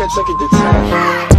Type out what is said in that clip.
can't take it to detective.